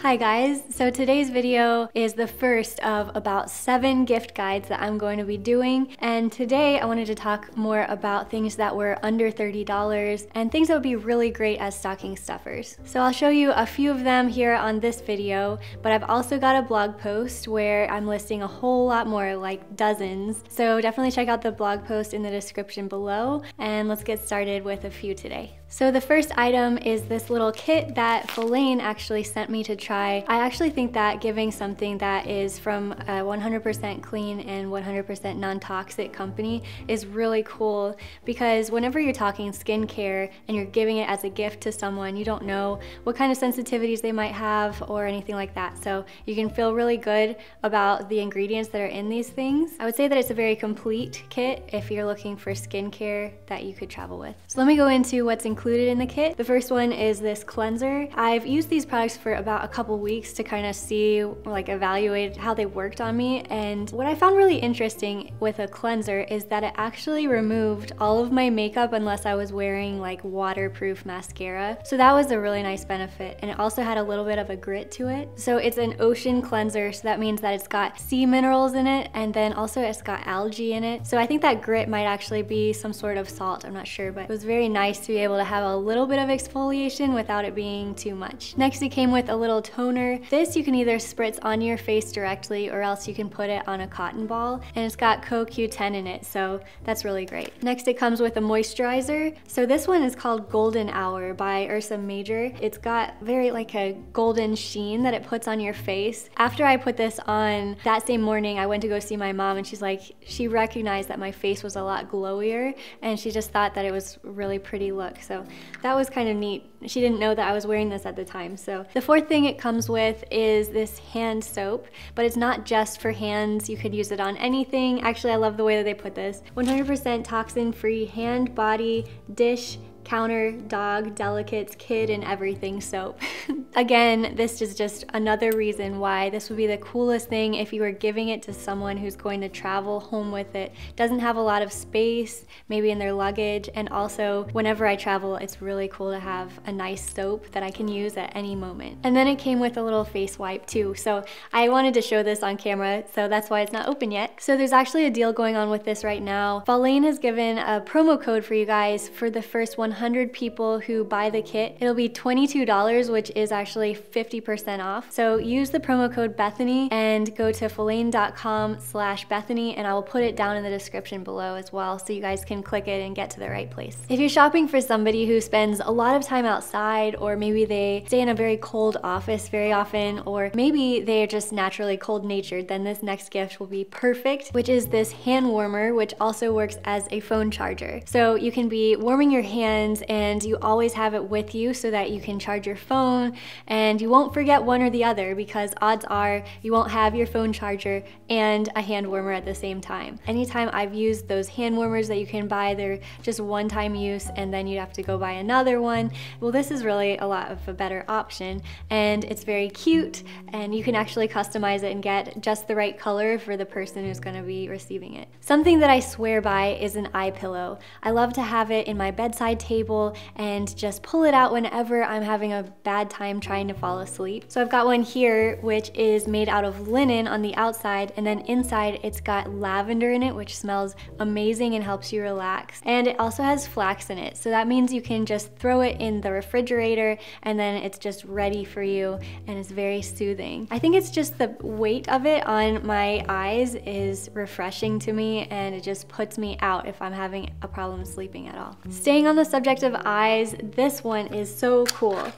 Hi guys, so today's video is the first of about seven gift guides that I'm going to be doing and today I wanted to talk more about things that were under $30 and things that would be really great as stocking stuffers. So I'll show you a few of them here on this video, but I've also got a blog post where I'm listing a whole lot more, like dozens. So definitely check out the blog post in the description below and let's get started with a few today. So the first item is this little kit that Follain actually sent me to try. I actually think that giving something that is from a 100% clean and 100% non-toxic company is really cool because whenever you're talking skincare and you're giving it as a gift to someone, you don't know what kind of sensitivities they might have or anything like that. So you can feel really good about the ingredients that are in these things. I would say that it's a very complete kit if you're looking for skincare that you could travel with. So let me go into what's included included in the kit. The first one is this cleanser. I've used these products for about a couple weeks to kind of see, like evaluate how they worked on me. And what I found really interesting with a cleanser is that it actually removed all of my makeup unless I was wearing like waterproof mascara. So that was a really nice benefit. And it also had a little bit of a grit to it. So it's an ocean cleanser. So that means that it's got sea minerals in it. And then also it's got algae in it. So I think that grit might actually be some sort of salt. I'm not sure, but it was very nice to be able to have a little bit of exfoliation without it being too much. Next it came with a little toner. This you can either spritz on your face directly or else you can put it on a cotton ball and it's got CoQ10 in it so that's really great. Next it comes with a moisturizer. So this one is called Golden Hour by Ursa Major. It's got very like a golden sheen that it puts on your face. After I put this on that same morning I went to go see my mom and she's like she recognized that my face was a lot glowier and she just thought that it was really pretty look so that was kind of neat. She didn't know that I was wearing this at the time. So the fourth thing it comes with is this hand soap, but it's not just for hands. You could use it on anything. Actually, I love the way that they put this. 100% toxin-free hand, body, dish, counter, dog, delicates, kid, and everything soap. Again, this is just another reason why this would be the coolest thing if you were giving it to someone who's going to travel home with it. Doesn't have a lot of space, maybe in their luggage, and also whenever I travel, it's really cool to have a nice soap that I can use at any moment. And then it came with a little face wipe too, so I wanted to show this on camera, so that's why it's not open yet. So there's actually a deal going on with this right now. Follain has given a promo code for you guys for the first 100 100 people who buy the kit, it'll be $22, which is actually 50% off. So use the promo code Bethany and go to follain.com slash Bethany and I will put it down in the description below as well so you guys can click it and get to the right place. If you're shopping for somebody who spends a lot of time outside or maybe they stay in a very cold office very often or maybe they're just naturally cold natured, then this next gift will be perfect, which is this hand warmer, which also works as a phone charger. So you can be warming your hands and you always have it with you so that you can charge your phone and you won't forget one or the other because odds are you won't have your phone charger and a hand warmer at the same time. Anytime I've used those hand warmers that you can buy, they're just one time use and then you have to go buy another one. Well, this is really a lot of a better option and it's very cute and you can actually customize it and get just the right color for the person who's gonna be receiving it. Something that I swear by is an eye pillow. I love to have it in my bedside table table and just pull it out whenever I'm having a bad time trying to fall asleep. So I've got one here which is made out of linen on the outside and then inside it's got lavender in it which smells amazing and helps you relax. And it also has flax in it so that means you can just throw it in the refrigerator and then it's just ready for you and it's very soothing. I think it's just the weight of it on my eyes is refreshing to me and it just puts me out if I'm having a problem sleeping at all. Staying on the subject of eyes, this one is so cool.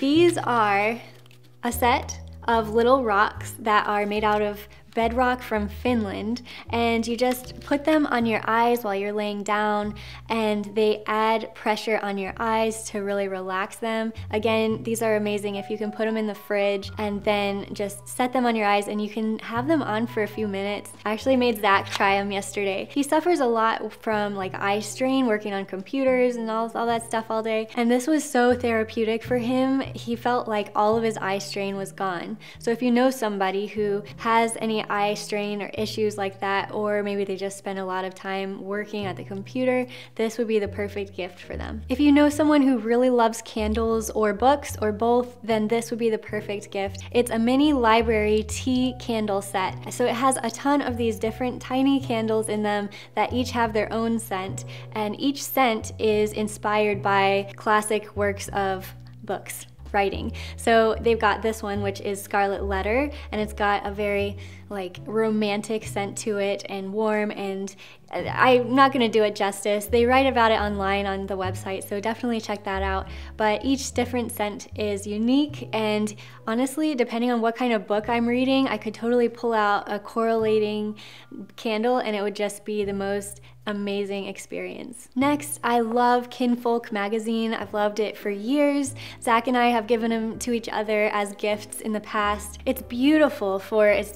These are a set of little rocks that are made out of bedrock from Finland and you just put them on your eyes while you're laying down and they add pressure on your eyes to really relax them. Again, these are amazing if you can put them in the fridge and then just set them on your eyes and you can have them on for a few minutes. I actually made Zach try them yesterday. He suffers a lot from like eye strain working on computers and all, all that stuff all day and this was so therapeutic for him. He felt like all of his eye strain was gone. So if you know somebody who has any eye strain or issues like that, or maybe they just spend a lot of time working at the computer, this would be the perfect gift for them. If you know someone who really loves candles or books or both, then this would be the perfect gift. It's a mini library tea candle set. So it has a ton of these different tiny candles in them that each have their own scent, and each scent is inspired by classic works of books writing. So they've got this one, which is Scarlet Letter, and it's got a very like romantic scent to it and warm and uh, I'm not gonna do it justice. They write about it online on the website, so definitely check that out. But each different scent is unique and honestly, depending on what kind of book I'm reading, I could totally pull out a correlating candle and it would just be the most amazing experience. Next, I love Kinfolk magazine. I've loved it for years. Zach and I have given them to each other as gifts in the past. It's beautiful for its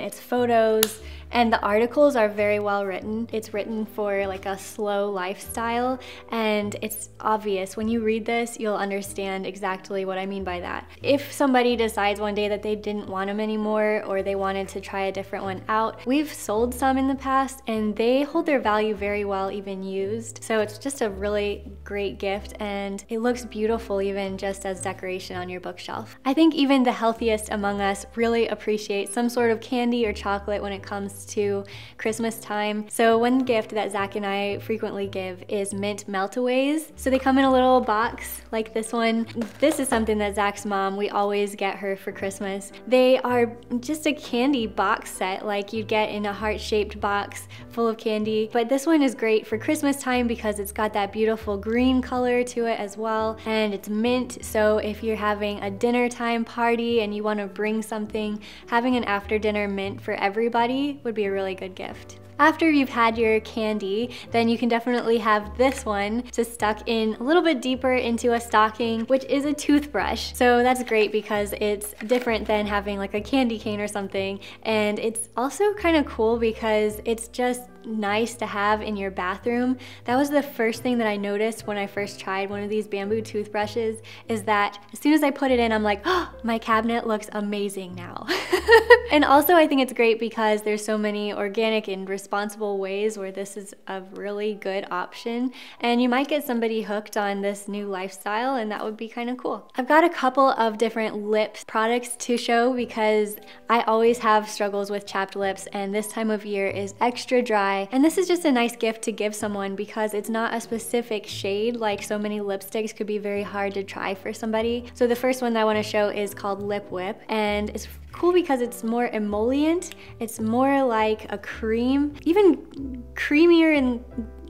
its photos, and the articles are very well written. It's written for like a slow lifestyle and it's obvious. When you read this, you'll understand exactly what I mean by that. If somebody decides one day that they didn't want them anymore or they wanted to try a different one out, we've sold some in the past and they hold their value very well even used. So it's just a really great gift and it looks beautiful even just as decoration on your bookshelf. I think even the healthiest among us really appreciate some sort of candy or chocolate when it comes to Christmas time. So one gift that Zach and I frequently give is mint meltaways. So they come in a little box like this one. This is something that Zach's mom, we always get her for Christmas. They are just a candy box set like you'd get in a heart-shaped box full of candy. But this one is great for Christmas time because it's got that beautiful green color to it as well. And it's mint, so if you're having a dinner time party and you want to bring something, having an after dinner mint for everybody would be a really good gift. After you've had your candy, then you can definitely have this one to stuck in a little bit deeper into a stocking, which is a toothbrush. So that's great because it's different than having like a candy cane or something. And it's also kind of cool because it's just nice to have in your bathroom. That was the first thing that I noticed when I first tried one of these bamboo toothbrushes is that as soon as I put it in, I'm like, oh, my cabinet looks amazing now. and also I think it's great because there's so many organic and responsible ways where this is a really good option. And you might get somebody hooked on this new lifestyle and that would be kind of cool. I've got a couple of different lip products to show because I always have struggles with chapped lips and this time of year is extra dry and this is just a nice gift to give someone because it's not a specific shade like so many lipsticks could be very hard to try for somebody. So the first one that I want to show is called Lip Whip and it's cool because it's more emollient. It's more like a cream, even creamier and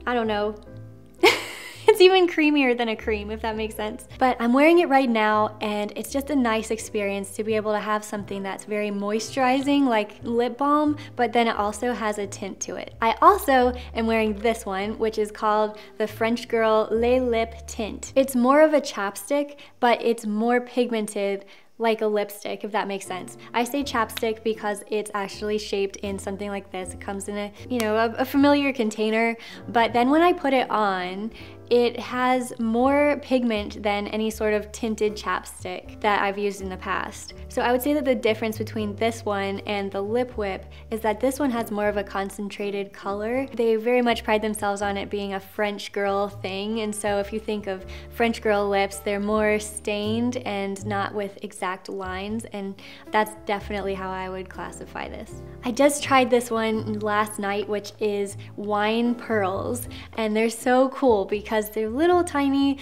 I don't know, it's even creamier than a cream, if that makes sense. But I'm wearing it right now and it's just a nice experience to be able to have something that's very moisturizing like lip balm, but then it also has a tint to it. I also am wearing this one, which is called the French Girl Les Lip Tint. It's more of a chapstick, but it's more pigmented like a lipstick, if that makes sense. I say chapstick because it's actually shaped in something like this. It comes in a, you know, a, a familiar container, but then when I put it on, it has more pigment than any sort of tinted chapstick that I've used in the past. So I would say that the difference between this one and the Lip Whip is that this one has more of a concentrated color. They very much pride themselves on it being a French girl thing, and so if you think of French girl lips, they're more stained and not with exact lines, and that's definitely how I would classify this. I just tried this one last night, which is Wine Pearls, and they're so cool because because they're little tiny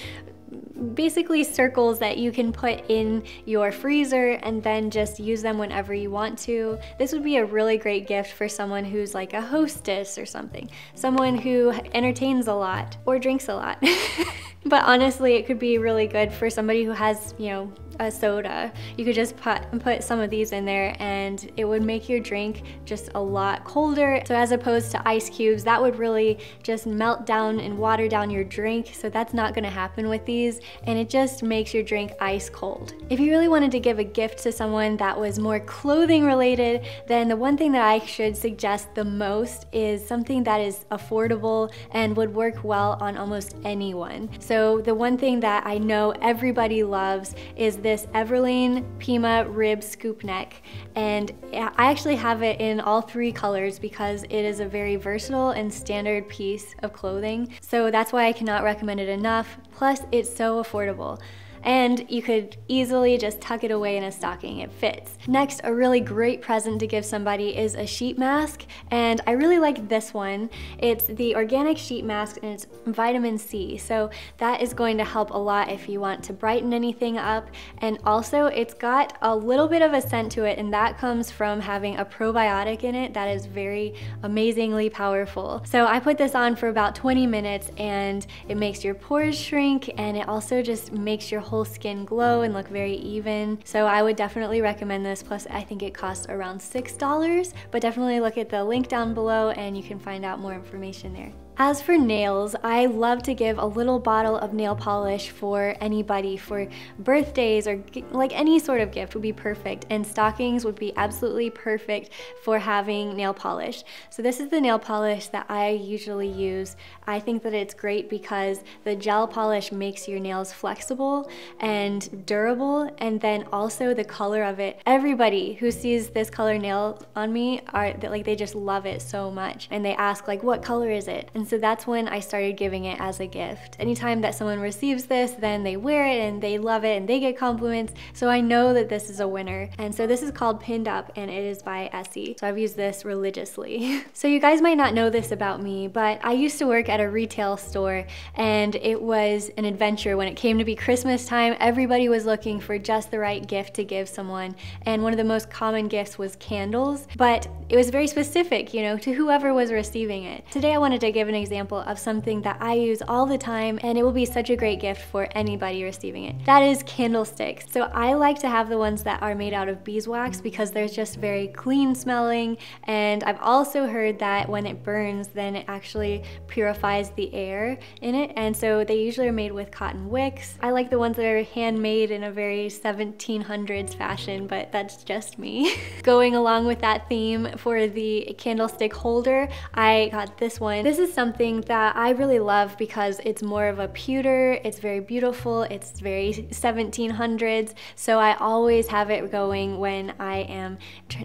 basically circles that you can put in your freezer and then just use them whenever you want to. This would be a really great gift for someone who's like a hostess or something, someone who entertains a lot or drinks a lot. but honestly, it could be really good for somebody who has, you know, a soda. You could just put, put some of these in there and it would make your drink just a lot colder. So as opposed to ice cubes, that would really just melt down and water down your drink. So that's not gonna happen with these and it just makes your drink ice cold. If you really wanted to give a gift to someone that was more clothing related, then the one thing that I should suggest the most is something that is affordable and would work well on almost anyone. So the one thing that I know everybody loves is this Everlane Pima Rib Scoop Neck. And I actually have it in all three colors because it is a very versatile and standard piece of clothing. So that's why I cannot recommend it enough. Plus, it's so affordable and you could easily just tuck it away in a stocking, it fits. Next, a really great present to give somebody is a sheet mask, and I really like this one. It's the organic sheet mask and it's vitamin C, so that is going to help a lot if you want to brighten anything up, and also it's got a little bit of a scent to it, and that comes from having a probiotic in it that is very amazingly powerful. So I put this on for about 20 minutes and it makes your pores shrink and it also just makes your whole whole skin glow and look very even. So I would definitely recommend this. Plus I think it costs around $6, but definitely look at the link down below and you can find out more information there. As for nails, I love to give a little bottle of nail polish for anybody for birthdays or like any sort of gift would be perfect and stockings would be absolutely perfect for having nail polish. So this is the nail polish that I usually use. I think that it's great because the gel polish makes your nails flexible and durable and then also the color of it. Everybody who sees this color nail on me are like they just love it so much and they ask like what color is it? And and so that's when I started giving it as a gift. Anytime that someone receives this, then they wear it and they love it and they get compliments. So I know that this is a winner. And so this is called Pinned Up and it is by Essie. So I've used this religiously. so you guys might not know this about me, but I used to work at a retail store and it was an adventure when it came to be Christmas time. Everybody was looking for just the right gift to give someone. And one of the most common gifts was candles, but it was very specific, you know, to whoever was receiving it. Today I wanted to give an an example of something that I use all the time and it will be such a great gift for anybody receiving it. That is candlesticks. So I like to have the ones that are made out of beeswax because they're just very clean smelling and I've also heard that when it burns then it actually purifies the air in it and so they usually are made with cotton wicks. I like the ones that are handmade in a very 1700s fashion but that's just me. Going along with that theme for the candlestick holder I got this one. This is some something that I really love because it's more of a pewter, it's very beautiful, it's very 1700s, so I always have it going when I am,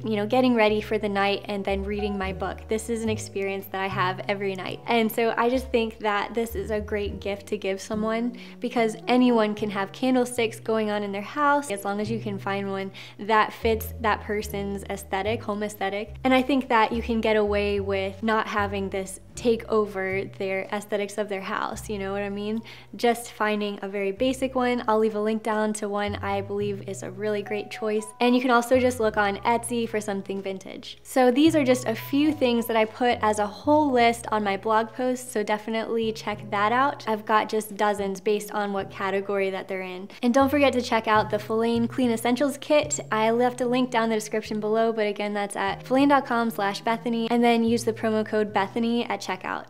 you know, getting ready for the night and then reading my book. This is an experience that I have every night. And so I just think that this is a great gift to give someone because anyone can have candlesticks going on in their house as long as you can find one that fits that person's aesthetic, home aesthetic. And I think that you can get away with not having this take over their aesthetics of their house, you know what I mean? Just finding a very basic one. I'll leave a link down to one I believe is a really great choice. And you can also just look on Etsy for something vintage. So these are just a few things that I put as a whole list on my blog post, so definitely check that out. I've got just dozens based on what category that they're in. And don't forget to check out the Follain Clean Essentials Kit. I left a link down in the description below, but again, that's at follain.com slash Bethany, and then use the promo code Bethany at checkout.